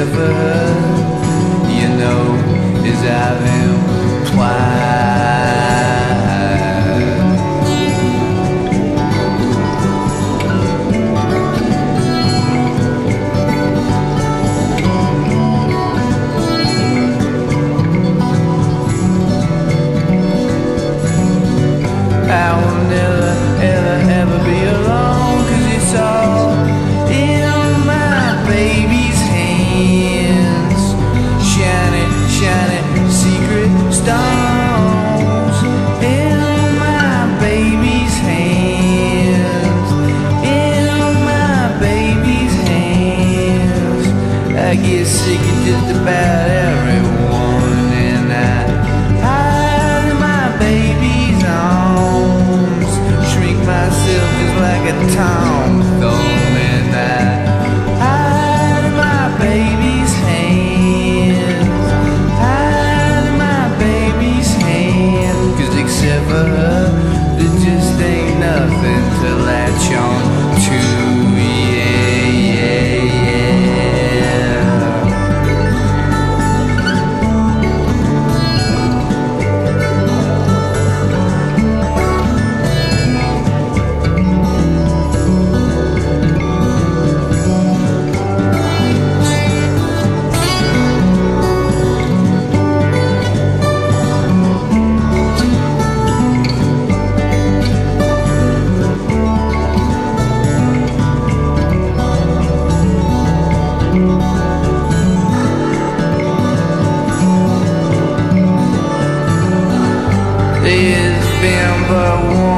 Ever, you know, is I've implied. I get sick of just about everyone. never want